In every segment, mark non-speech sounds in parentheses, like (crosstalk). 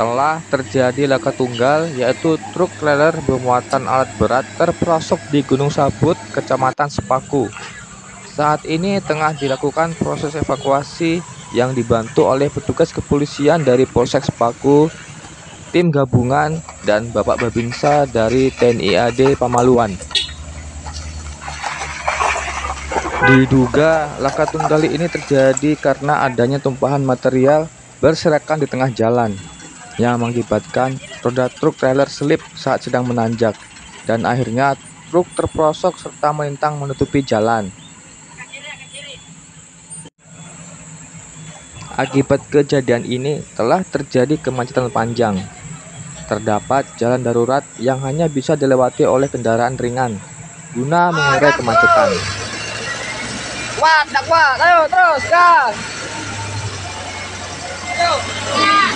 Telah terjadi laka tunggal yaitu truk trailer bermuatan alat berat terperosok di Gunung Sabut, Kecamatan Sepaku. Saat ini tengah dilakukan proses evakuasi yang dibantu oleh petugas kepolisian dari Polsek Sepaku, tim gabungan, dan Bapak Babinsa dari TNI AD Pamaluan. Diduga laka tunggal ini terjadi karena adanya tumpahan material berserakan di tengah jalan yang mengakibatkan roda truk trailer selip saat sedang menanjak dan akhirnya truk terperosok serta melintang menutupi jalan. Akibat kejadian ini telah terjadi kemacetan panjang. Terdapat jalan darurat yang hanya bisa dilewati oleh kendaraan ringan guna mengurai kemacetan. Kuat, kuat. Ayo terus gas.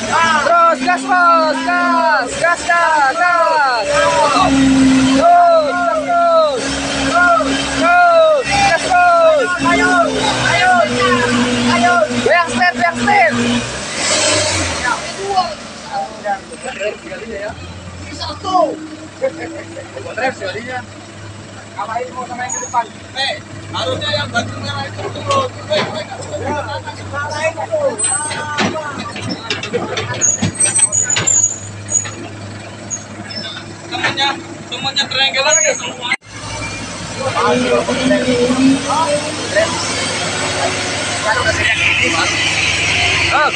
Terus gas terus gas gas gas gas. Terus terus. Terus terus. Ayo ayo ayo. Stand goyang stand. Ngapain mau sama yang di depan? Eh, harusnya yang itu turun. Eh, semuanya triangular ya semua. Oh,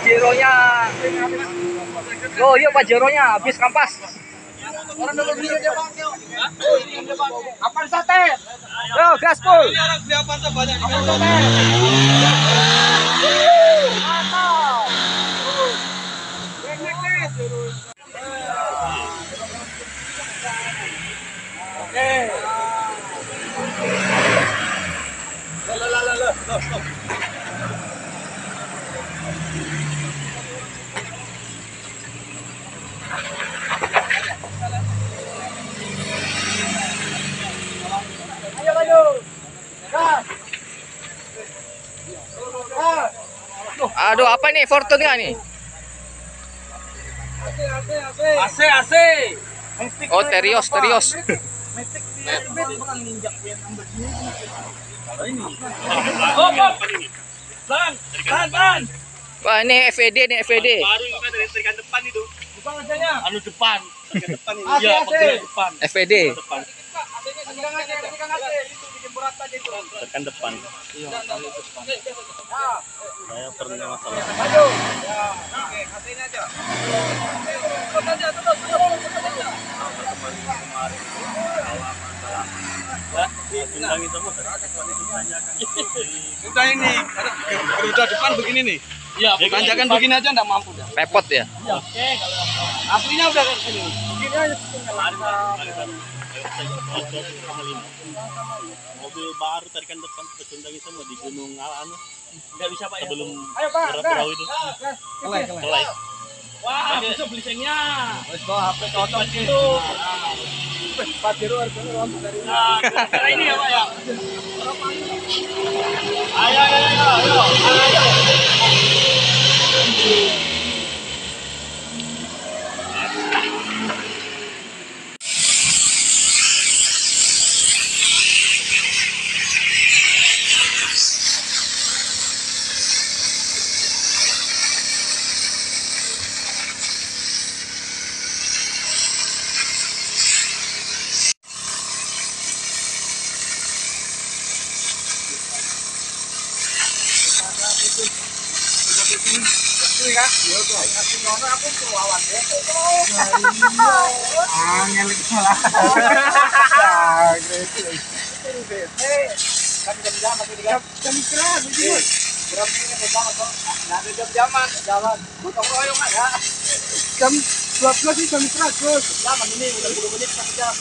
Aduh, Pak Jeronya. Oh iya Pak Jeronya habis kampas. Apa sate? Yo, gas full. Orang beli apa tuh banyak. Aduh, apa nih Fortune nggak nih? AC, AC. Oh, Terios, Terios. Oh, Bang. Bang, bang, bang. Wah, ini FED nih, FED. Baru ini kan dari terikan depan itu. Depan. Anu depan. (laughs) Terikan depan ini. Iya, AC. pegel depan. FED. Depan. Tekan depan. Saya pernah masalah. Udah ini, udah depan begini nih. Iya, Tanjakan begini aja nggak mampu dah. Repot ya. Aslinya udah ke sini. Begini aja. Mobil baru tadi kan depan pecundang semua di Gunung Alaan. Nggak bisa Pak ya. Sebelum Ayo Pak. perahu itu. Kelai, kelai. Wah, bisa beli sengnya. Wes bawa HP cocok Itu. Pak Jero harganya lawan dari Nah, ini ya Pak ya. Ayo, ayo, ayo, ayo. Angel itu salah. Jam jam. Jam 12 sih jam istirahat, Bos. Lama ini udah 10 menit satu jam.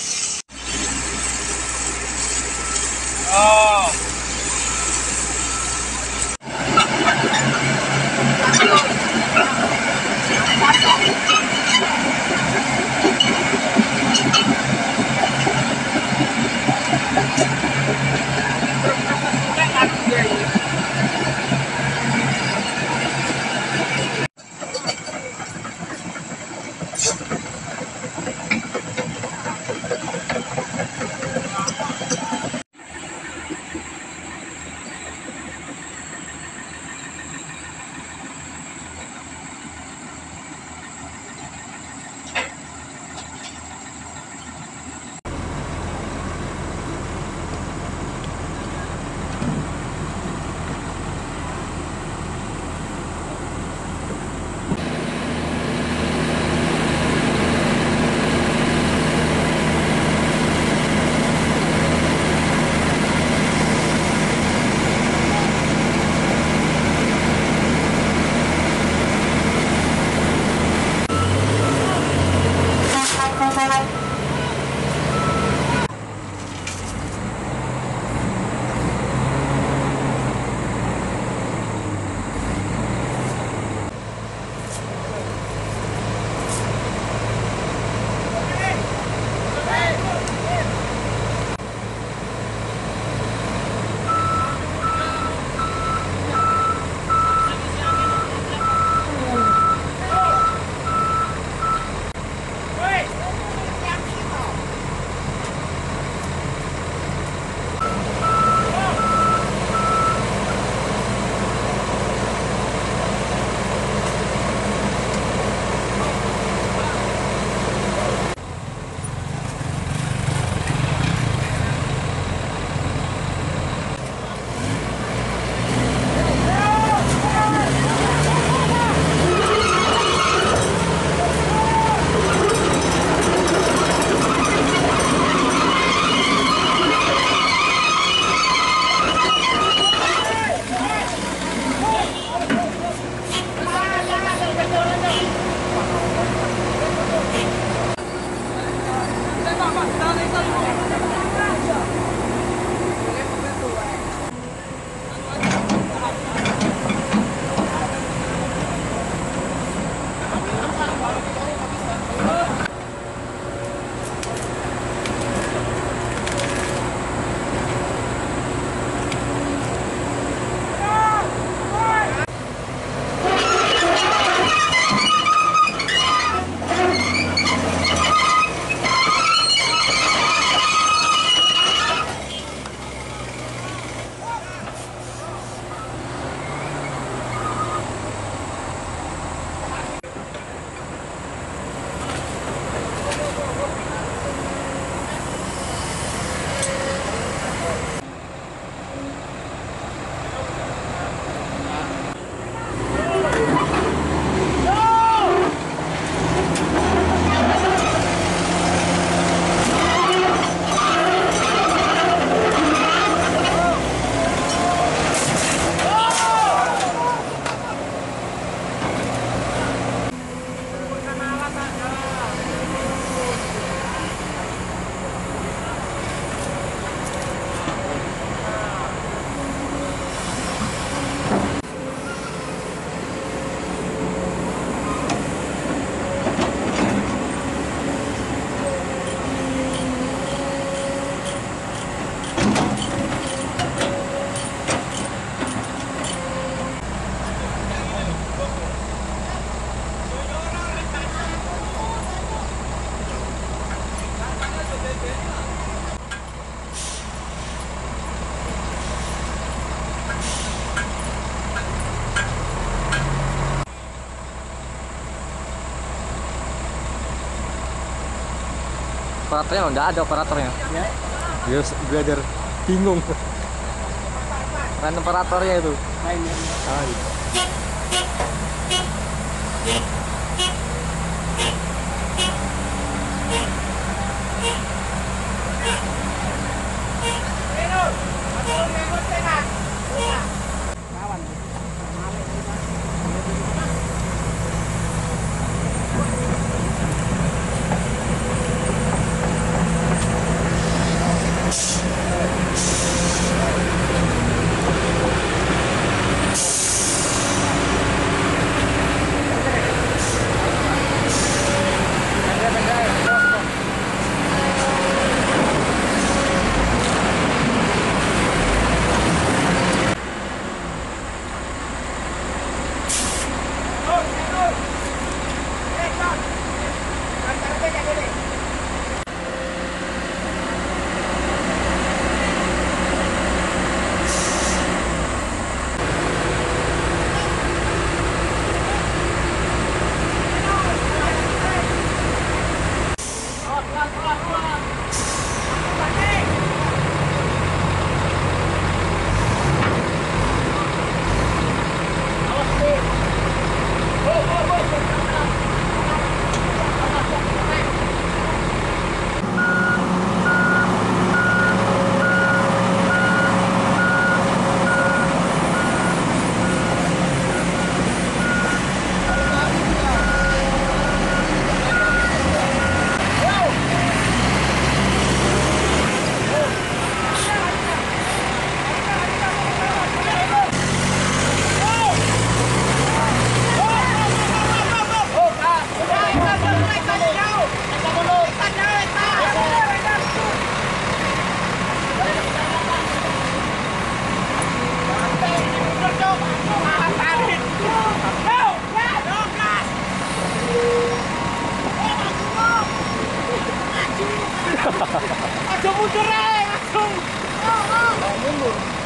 Operatornya nggak ada operatornya Ya. yes brother bingung kan operatornya itu Lain ya. ah, iya. Aduh mundur ae, langsung. Oh, oh.